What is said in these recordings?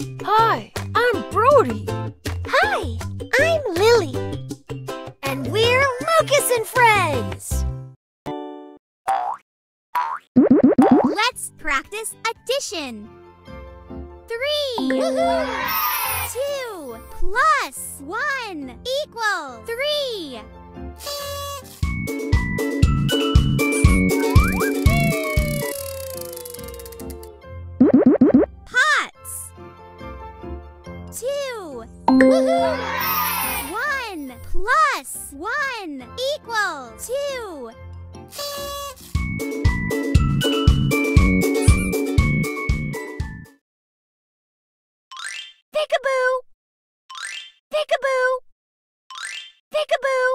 Hi, I'm Brody. Hi, I'm Lily. And we're Lucas and Friends. Let's practice addition. Three. Two plus one equals three. One plus one equals two. Peekaboo! Peekaboo! Peekaboo!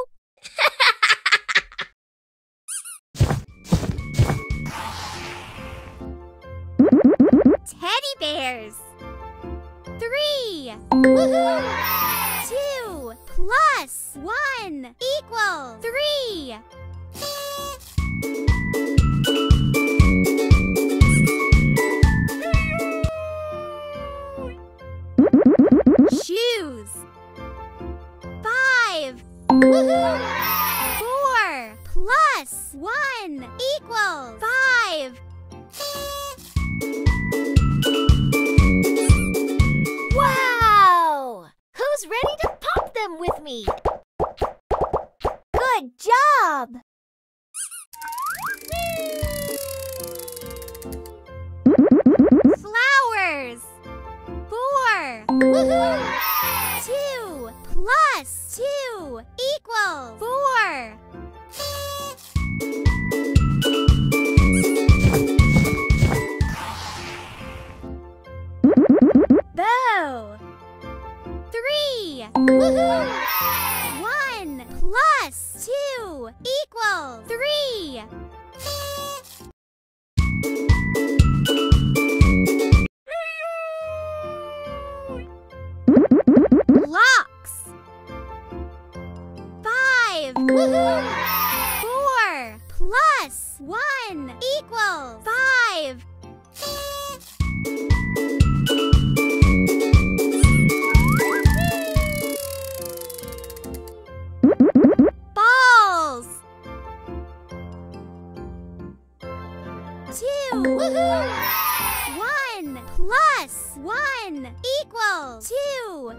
Teddy bears. Three. Two plus one equals three. Shoes. Five. Four plus one equals five. Good job! Flowers. Four. Two plus two equals four. Bow. Three. One plus two equals three. Locks. Five. Four plus one equals five. Two. One plus one equals two.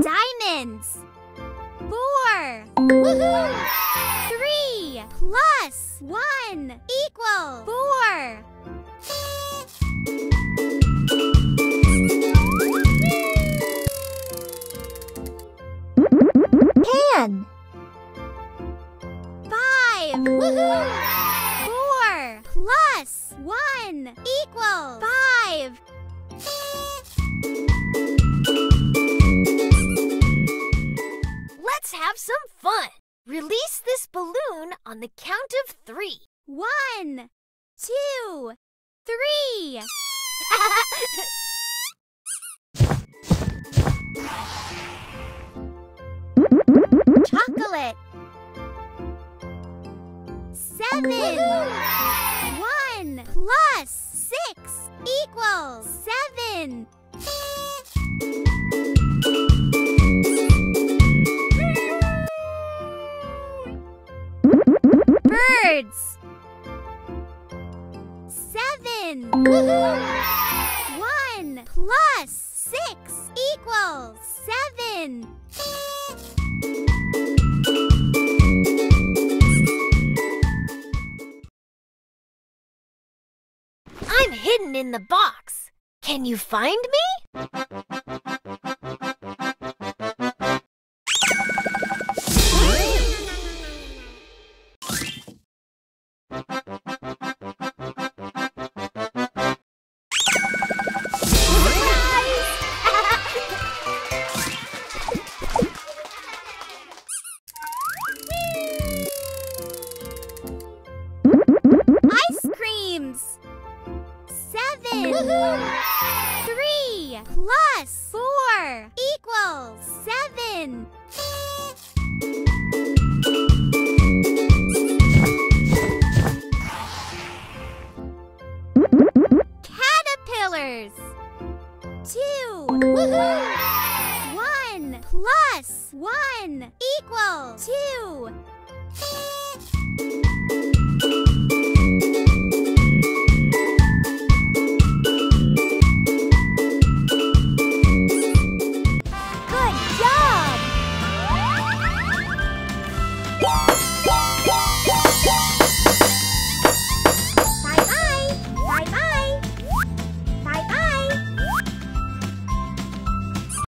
Diamonds. Four. Three plus one equals four. Pan. Five. Four plus one equals five. Let's have some fun. Release this balloon on the count of three. One, two, three. Chocolate. Seven. One plus six equals seven. Birds. Seven. One plus six equals seven. In the box. Can you find me? Three plus four equals seven. Caterpillars. Two. One plus one equals two.